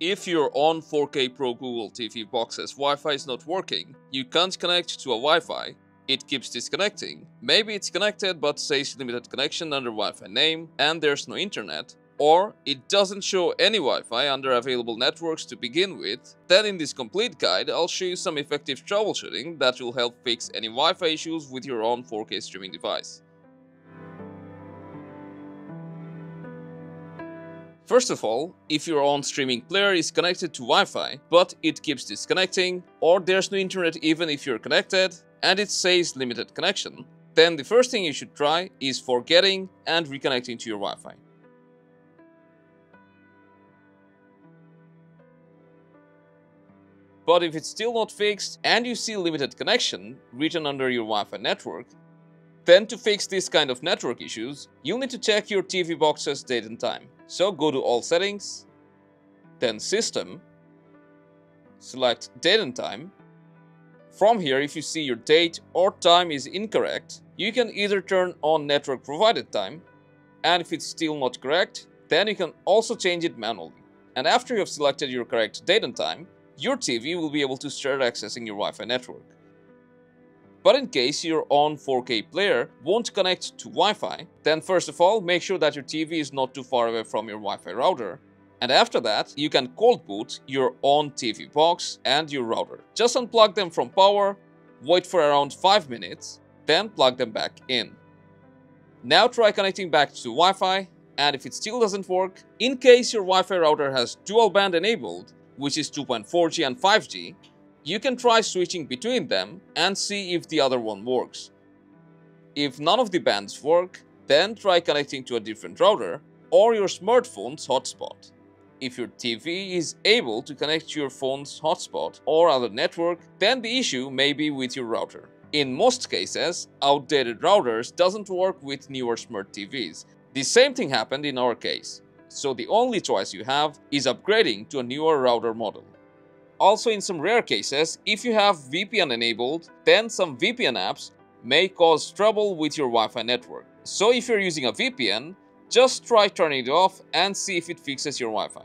If your ONN 4K Pro Google TV box's Wi-Fi is not working, you can't connect to a Wi-Fi, it keeps disconnecting. Maybe it's connected but says limited connection under Wi-Fi name and there's no internet, or it doesn't show any Wi-Fi under available networks to begin with, then in this complete guide I'll show you some effective troubleshooting that will help fix any Wi-Fi issues with your ONN 4K streaming device. First of all, if your ONN streaming player is connected to Wi-Fi, but it keeps disconnecting, or there's no internet even if you're connected, and it says limited connection, then the first thing you should try is forgetting and reconnecting to your Wi-Fi. But if it's still not fixed and you see limited connection written under your Wi-Fi network, then to fix this kind of network issues, you'll need to check your TV box's date and time. So go to all settings, then system, select date and time. From here, if you see your date or time is incorrect, you can either turn on network provided time, and if it's still not correct, then you can also change it manually. And after you have selected your correct date and time, your TV will be able to start accessing your Wi-Fi network. But in case your ONN 4K player won't connect to Wi-Fi, then first of all, make sure that your TV is not too far away from your Wi-Fi router. And after that, you can cold boot your ONN TV box and your router. Just unplug them from power, wait for around 5 minutes, then plug them back in. Now try connecting back to Wi-Fi, and if it still doesn't work, in case your Wi-Fi router has dual band enabled, which is 2.4G and 5G, you can try switching between them and see if the other one works. If none of the bands work, then try connecting to a different router or your smartphone's hotspot. If your TV is able to connect to your phone's hotspot or other network, then the issue may be with your router. In most cases, outdated routers doesn't work with newer smart TVs. The same thing happened in our case so the only choice you have is upgrading to a newer router model. Also in some rare cases, if you have VPN enabled, then some VPN apps may cause trouble with your Wi-Fi network. So if you're using a VPN, just try turning it off and see if it fixes your Wi-Fi.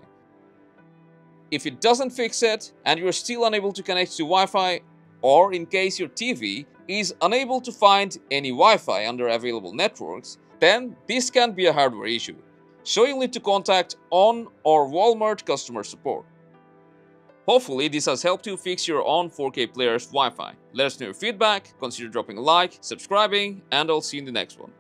If it doesn't fix it and you're still unable to connect to Wi-Fi, or in case your TV is unable to find any Wi-Fi under available networks, then this can be a hardware issue so you'll need to contact ONN or Walmart customer support. Hopefully this has helped you fix your ONN 4K player's Wi-Fi. Let us know your feedback, consider dropping a like, subscribing, and I'll see you in the next one.